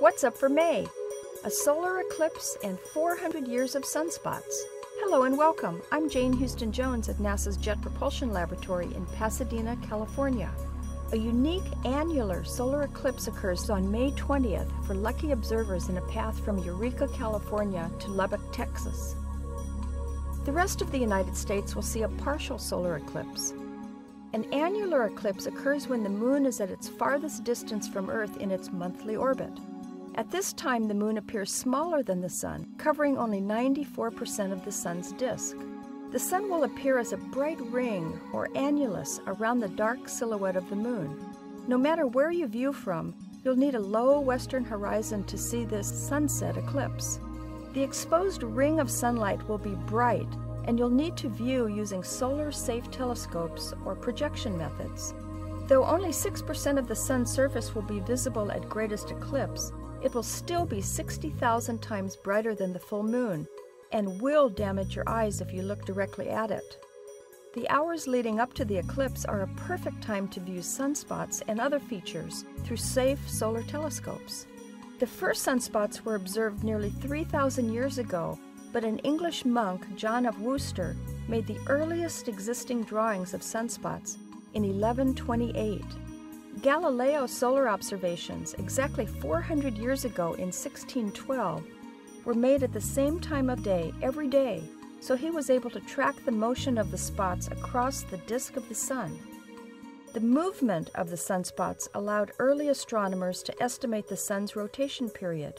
What's up for May? A solar eclipse and 400 years of sunspots. Hello and welcome. I'm Jane Houston Jones at NASA's Jet Propulsion Laboratory in Pasadena, California. A unique annular solar eclipse occurs on May 20th for lucky observers in a path from Eureka, California to Lubbock, Texas. The rest of the United States will see a partial solar eclipse. An annular eclipse occurs when the moon is at its farthest distance from Earth in its monthly orbit. At this time, the moon appears smaller than the sun, covering only 94% of the sun's disk. The sun will appear as a bright ring or annulus around the dark silhouette of the moon. No matter where you view from, you'll need a low western horizon to see this sunset eclipse. The exposed ring of sunlight will be bright, and you'll need to view using solar safe telescopes or projection methods. Though only 6% of the sun's surface will be visible at greatest eclipse, it will still be 60,000 times brighter than the full moon and will damage your eyes if you look directly at it. The hours leading up to the eclipse are a perfect time to view sunspots and other features through safe solar telescopes. The first sunspots were observed nearly 3,000 years ago, but an English monk, John of Worcester, made the earliest existing drawings of sunspots in 1128. Galileo's solar observations, exactly 400 years ago in 1612, were made at the same time of day every day, so he was able to track the motion of the spots across the disk of the sun. The movement of the sunspots allowed early astronomers to estimate the sun's rotation period,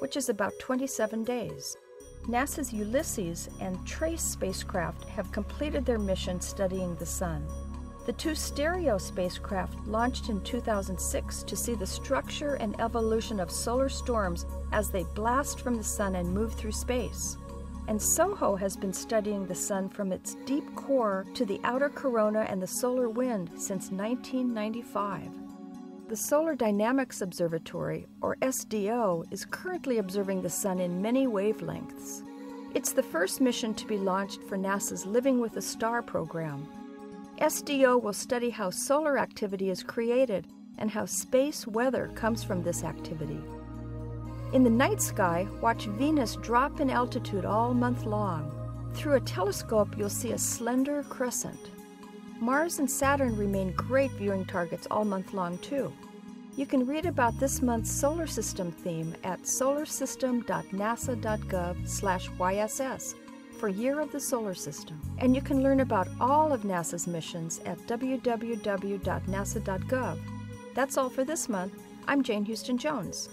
which is about 27 days. NASA's Ulysses and TRACE spacecraft have completed their mission studying the sun. The two STEREO spacecraft launched in 2006 to see the structure and evolution of solar storms as they blast from the sun and move through space. And SOHO has been studying the sun from its deep core to the outer corona and the solar wind since 1995. The Solar Dynamics Observatory, or SDO, is currently observing the sun in many wavelengths. It's the first mission to be launched for NASA's Living with a Star program. SDO will study how solar activity is created and how space weather comes from this activity. In the night sky, watch Venus drop in altitude all month long. Through a telescope, you'll see a slender crescent. Mars and Saturn remain great viewing targets all month long, too. You can read about this month's solar system theme at solarsystem.nasa.gov/yss for Year of the Solar System. And you can learn about all of NASA's missions at www.nasa.gov. That's all for this month. I'm Jane Houston Jones.